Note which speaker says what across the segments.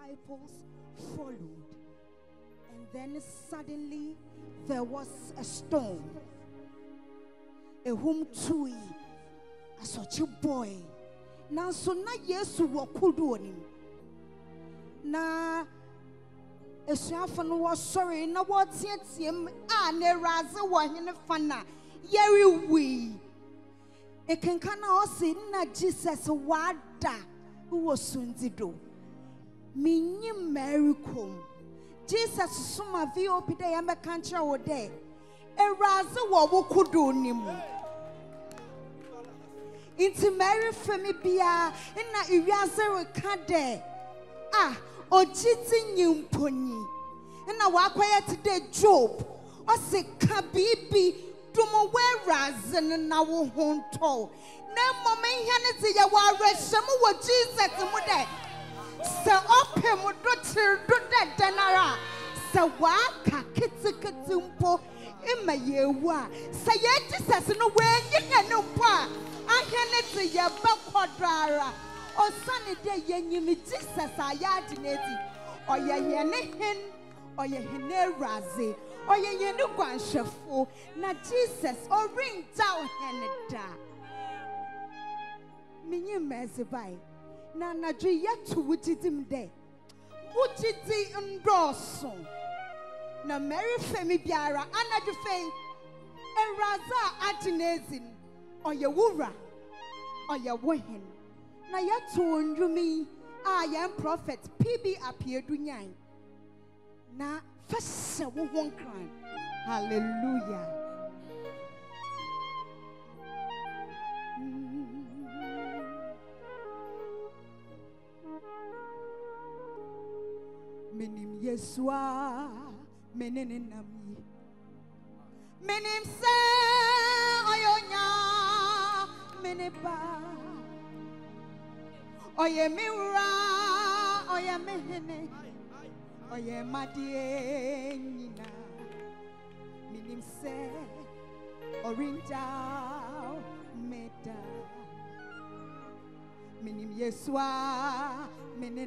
Speaker 1: disciples followed. And then suddenly there was a storm. A whom tui, a such a boy. Now, so na Yesu wɔ kodoɔ nim. Na asuafo no wɔsɔre na wɔteatea mu a ne awurade wɔ hene fa na yɛrewui. Ekenka na ɔsi na Jesus wada wɔ sundido. Minyi Mary kom. Jesus soma VOP dɛ yɛmɛka nkyerɛ wo dɛ awurade wɔ wo kodoɔ no mu. Nti Mary femi biara na ewiase reka dɛ a ɔgye ti mponyi na wakɔyɛ te dɛ Job. Ɔsi ka biribi dum awurade no na wo ho ntɔ na mmom ihe ne te yɛ wɔ awerɛhyɛm wɔ Jesus mu dɛ sɛ ɔpɛ mu do tiri do dɛdɛ nara sɛ waka ketekete mpo ma yɛwu a. Sɛ yɛ Jesus no wɔanyi yɛn mpo a ahene te yɛbɛkɔ do ara. Ɔsane dɛ yɛnyim Jesus a yɛade n'adi ɔyɛ yɛne hen ɔyɛ hene awurade ɔyɛ yɛne guanhwɛfo. Na Jesus ɔrengyaw hene da. Menyi mmɛɛse bae na anadwo yɛto wo gyidim dɛ wo gyidi ndɔɔso na mary femi biara anadwo fɛi awurade a agye wura. Ɔyɛ wo hen na yɛto wo nnwom yi a yɛn prophet pb apiedu nyan na fa hyɛ wo hallelujah menim yesu a mene ne nam yi menim sɛ ɔyɛ onya mene ba ɔyɛ me wura ɔyɛ me hene ɔyɛ madeɛ nyinaa menim sɛ ɔrengyaw me menim yesu a mene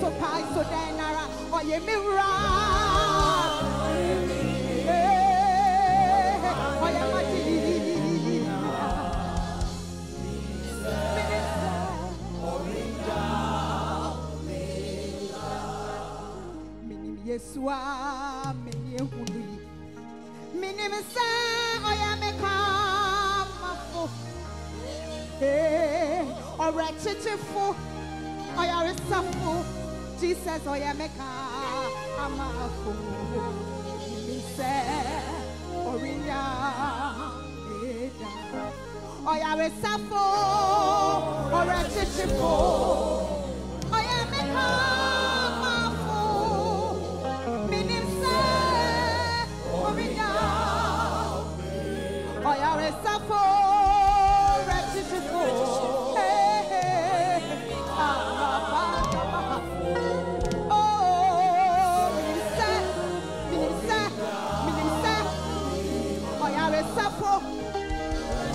Speaker 1: so pae so dɛn nara ɔyɛ me wura Eh, ɔyɛ madi menim sɛ menim yesu a meni ehunu yi menim sɛ ɔyɛ me kamafo Ee, ɔrɛ kyekyefo ɔyaresafo jesus ɔyɛ me kamafo menim sɛ ɔrenya meda ɔyaresafo ɔrɛ kyekyefo ɔyɛ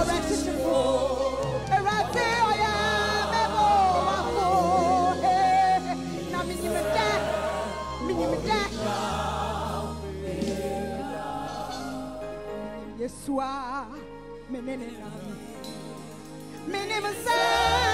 Speaker 1: ɔrɛkyekyefo awurade ɔyɛ mɛbɔ wafo na menim dɛ menim dɛ Yesua, menene nami. Menim sɛ ɔyɛ